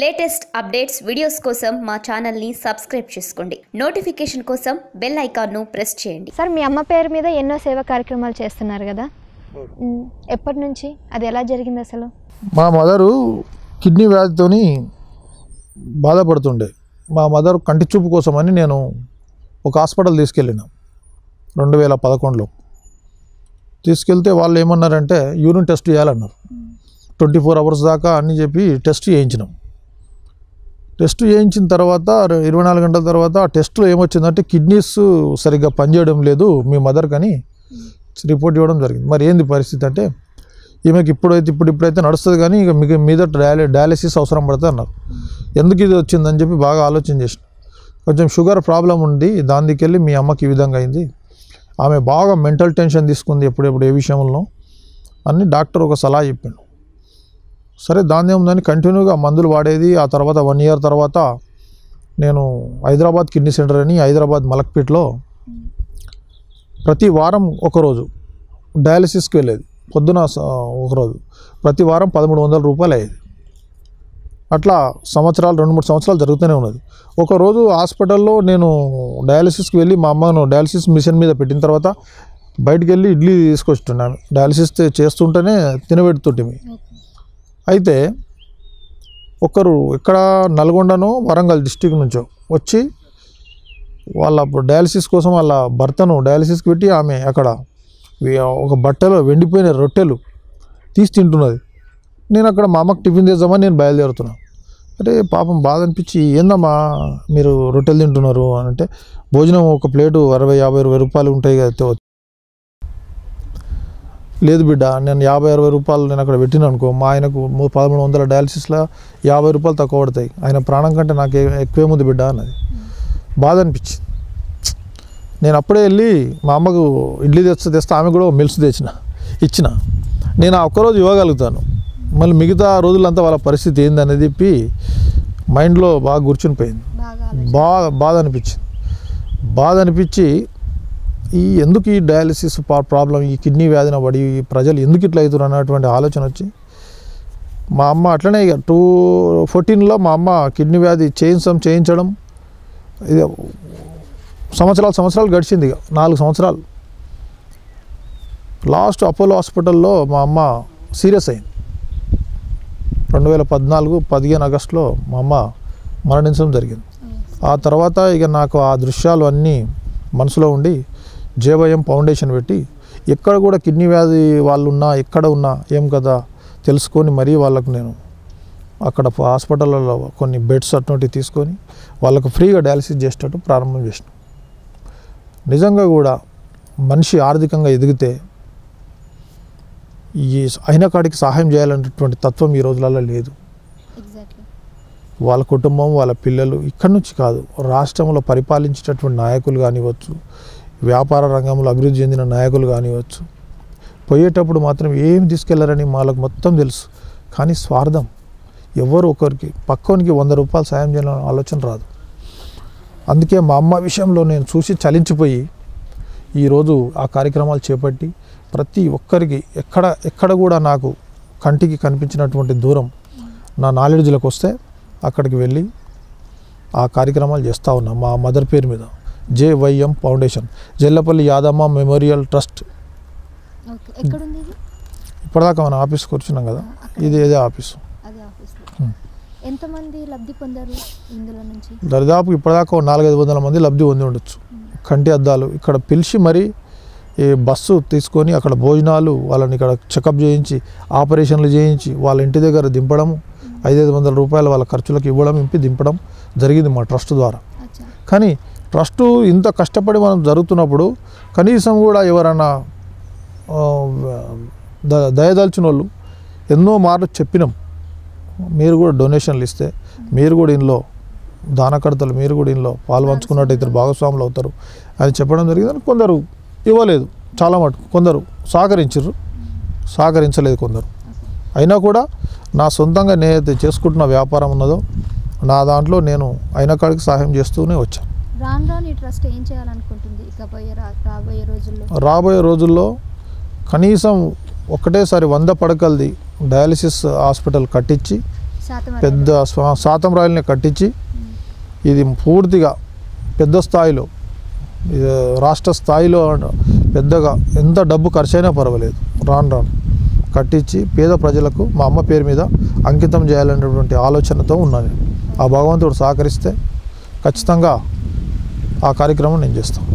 Latest updates videos కోసం మా ఛానల్ని సబ్స్క్రైబ్ చేసుకోండి. నోటిఫికేషన్ కోసం బెల్ ఐకాన్ను ప్రెస్ చేయండి. సార్ మీ అమ్మ పేరు మీద ఎన్నో సేవా కార్యక్రమాలు చేస్తున్నారు కదా? ఎప్పటి నుంచి? అది ఎలా జరిగింది అసలు? మా మదరు కిడ్నీ వ్యాధితోని బాధపడుతుండే. మా మదర్ కంటి చూపు కోసమని నేను ఒక హాస్పిటల్ తీసుకెళ్ళిన. రెండు వేల పదకొండులో. తీసుకెళ్తే వాళ్ళు ఏమన్నారంటే యూరిన్ టెస్ట్ చేయాలన్నారు. ట్వంటీ ఫోర్ అవర్స్ దాకా అని చెప్పి టెస్ట్ చేయించినాం. టెస్ట్ చేయించిన తర్వాత ఇరవై నాలుగు గంటల తర్వాత ఆ టెస్ట్లో ఏమొచ్చిందంటే కిడ్నీస్ సరిగ్గా పనిచేయడం లేదు మీ మదర్కి అని రిపోర్ట్ ఇవ్వడం జరిగింది. మరి ఏంది పరిస్థితి అంటే ఈమెకి ఇప్పుడైతే ఇప్పుడు ఇప్పుడైతే నడుస్తుంది కానీ ఇక మీకు మీద డయాలి డయాలసిస్ అవసరం పడుతుంది అన్నారు. ఎందుకు ఇది వచ్చిందని చెప్పి బాగా ఆలోచన చేసిన. కొంచెం షుగర్ ప్రాబ్లం ఉంది దాని దిక్కెళ్ళి మీ అమ్మకి ఈ విధంగా అయింది. ఆమె బాగా మెంటల్ టెన్షన్ తీసుకుంది ఎప్పుడెప్పుడు ఏ విషయంలో అని డాక్టర్ ఒక సలహా చెప్పిండు. సరే దాని ఉందని కంటిన్యూగా మందులు వాడేది ఆ తర్వాత వన్ ఇయర్ తర్వాత నేను హైదరాబాద్ కిడ్నీ సెంటర్ అని హైదరాబాద్ మలక్పేట్లో ప్రతి వారం ఒకరోజు డయాలసిస్కి వెళ్ళేది. పొద్దున స- ఒకరోజు ప్రతి వారం పదమూడు వందల రూపాయలు అయ్యేది. అట్లా సంవత్సరాలు రెండు మూడు సంవత్సరాలు జరుగుతూనే ఉన్నది. ఒకరోజు హాస్పిటల్లో నేను డయాలసిస్కి వెళ్ళి మా అమ్మను డయాలసిస్ మిషన్ మీద పెట్టిన తర్వాత బయటికి వెళ్ళి ఇడ్లీ తీసుకొచ్చున్నాను డయాలసిస్ చేస్తుంటేనే తినబెడుతుంటే అయితే ఒకరు ఇక్కడ నల్గొండను వరంగల్ డిస్టిక్ నుంచో వచ్చి వాళ్ళ డయాలసిస్ కోసం వాళ్ళ భర్తను డయాలసిస్కి పెట్టి ఆమె అక్కడ ఒక బట్టలో వెండిపోయిన రొట్టెలు తీసి తింటున్నది. నేను అక్కడ మా అమ్మకి టిఫిన్ చేద్దామని నేను బయలుదేరుతున్నాను అంటే పాపం బాధ అనిపించి ఏందమ్మా మీరు రొట్టెలు తింటున్నారు? అని అంటే భోజనం ఒక ప్లేటు అరవై యాభై ఇరవై రూపాయలు ఉంటాయి కదా లేదు బిడ్డ నేను యాభై అరవై రూపాయలు నేను అక్కడ పెట్టిన అనుకో మా ఆయనకు పదమూడు వందల డయాలసిస్లో యాభై రూపాయలు తక్కువ పడతాయి. ఆయన ప్రాణం కంటే నాకు ఎక్కువేముంది బిడ్డ అన్నది. బాధ అనిపించింది. నేను అప్పుడే వెళ్ళి మా అమ్మకు ఇడ్లీ తెస్తే తెస్తే ఆమె కూడా మిల్స్ తెచ్చిన ఇచ్చిన. నేను ఆ ఒక్కరోజు ఇవ్వగలుగుతాను. మళ్ళీ మిగతా రోజులంతా వాళ్ళ పరిస్థితి ఏందనేది చెప్పి మైండ్లో బాగా కూర్చుని పోయింది. బాగా బాగా బాధ అనిపించింది. బాధ అనిపించి ఈ ఎందుకు ఈ డయాలసిస్ ప్రాబ్లం ఈ కిడ్నీ వ్యాధిన పడి ప్రజలు ఎందుకు ఇట్లా అవుతారు అన్నటువంటి ఆలోచన వచ్చి మా అమ్మ అట్లనే ఇక టూ ఫోర్టీన్లో మా అమ్మ కిడ్నీ వ్యాధి చేయించడం చేయించడం ఇది సంవత్సరాలు సంవత్సరాలు గడిచింది ఇక నాలుగు సంవత్సరాలు. లాస్ట్ అపోలో హాస్పిటల్లో మా అమ్మ సీరియస్ అయింది. రెండు వేల పద్నాలుగు పదిహేను ఆగస్టులో మా అమ్మ మరణించడం జరిగింది. ఆ తర్వాత ఇక నాకు ఆ దృశ్యాలు అన్నీ మనసులో ఉండి జేవైఎం ఫౌండేషన్ పెట్టి ఎక్కడ కూడా కిడ్నీ వ్యాధి వాళ్ళు ఉన్నా ఎక్కడ ఉన్నా ఏం కదా తెలుసుకొని మరీ వాళ్ళకు నేను అక్కడ హాస్పిటల్లో కొన్ని బెడ్స్ అటువంటివి తీసుకొని వాళ్ళకు ఫ్రీగా డయాలసిస్ చేసేటట్టు ప్రారంభం చేసిన. నిజంగా కూడా మనిషి ఆర్థికంగా ఎదిగితే ఈ అయిన కాడికి సహాయం చేయాలనేటువంటి తత్వం ఈ రోజులలో లేదు. వాళ్ళ కుటుంబం వాళ్ళ పిల్లలు ఇక్కడి నుంచి కాదు రాష్ట్రంలో పరిపాలించేటటువంటి నాయకులు కానివ్వచ్చు వ్యాపార రంగంలో అభివృద్ధి చెందిన నాయకులు కానివ్వచ్చు. పోయేటప్పుడు మాత్రం ఏం తీసుకెళ్ళారని వాళ్ళకు మొత్తం తెలుసు. కానీ స్వార్థం. ఎవరు ఒకరికి పక్కోనికి వంద రూపాయలు సాయం చేయాలని ఆలోచన రాదు. అందుకే మా అమ్మ విషయంలో నేను చూసి చలించిపోయి ఈరోజు ఆ కార్యక్రమాలు చేపట్టి ప్రతి ఒక్కరికి ఎక్కడ ఎక్కడ కూడా నాకు కంటికి కనిపించినటువంటి దూరం నా నాలెడ్జ్లోకి వస్తే అక్కడికి వెళ్ళి ఆ కార్యక్రమాలు చేస్తూ ఉన్నా మా మదర్ పేరు మీద. JYM foundation Jallapalli Yadamma memorial trust. ఇప్పటిదాకా మన ఆఫీస్కి కూర్చున్నాం కదా ఇది ఇదే ఆఫీసు. అదే ఆఫీస్లో. ఎంతమంది లబ్ధి పొందారు ఇందులో నుంచి? దరిదాపు ఇప్పటిదాకా నాలుగైదు వందల మంది లబ్ధి పొంది ఉండొచ్చు. కంటి అద్దాలు ఇక్కడ పిలిచి మరి ఈ బస్సు తీసుకొని అక్కడ భోజనాలు వాళ్ళని ఇక్కడ చెకప్ చేయించి ఆపరేషన్లు చేయించి వాళ్ళ ఇంటి దగ్గర దింపడం ఐదైదు వందల రూపాయలు వాళ్ళ ఖర్చులకు ఇవ్వడం ఇంపి దింపడం జరిగింది మా ట్రస్ట్ ద్వారా. కానీ ట్రస్టు ఇంత కష్టపడి మనం జరుగుతున్నప్పుడు కనీసం కూడా ఎవరన్నా ద- దయదలిచిన వాళ్ళు ఎన్నో మార్లు చెప్పినాం. మీరు కూడా డొనేషన్లు ఇస్తే మీరు కూడా ఇందులో దానకర్తలు మీరు కూడా ఇందులో పాల్పంచుకున్నట్టు ఇద్దరు భాగస్వాములు అవుతారు అని చెప్పడం జరిగిందని కొందరు ఇవ్వలేదు. చాలా మటుకు కొందరు సహకరించరు సహకరించలేదు కొందరు. అయినా కూడా నా సొంతంగా నేనైతే చేసుకుంటున్న వ్యాపారం ఉన్నదో నా దాంట్లో నేను అయిన కాడికి సహాయం చేస్తూనే వచ్చాను. రాను రాను ఈ ట్రస్ట్ ఏం చేయాలనుకుంటుంది? ఇకపోయే రా రాబోయే రోజుల్లో? రాబోయే రోజుల్లో కనీసం ఒకటేసారి వంద పడకలది డయాలసిస్ హాస్పిటల్ కట్టించి పెద్ద శాతం రాయల్ని కట్టించి ఇది పూర్తిగా పెద్ద స్థాయిలో రాష్ట్ర స్థాయిలో పెద్దగా ఎంత డబ్బు ఖర్చు అయినా పర్వాలేదు. రాను రాను కట్టించి పేద ప్రజలకు మా అమ్మ పేరు మీద అంకితం చేయాలనేటువంటి ఆలోచనతో ఉన్నాను నేను. ఆ భగవంతుడు సహకరిస్తే ఖచ్చితంగా ఆ కార్యక్రమం నేను చేస్తాను.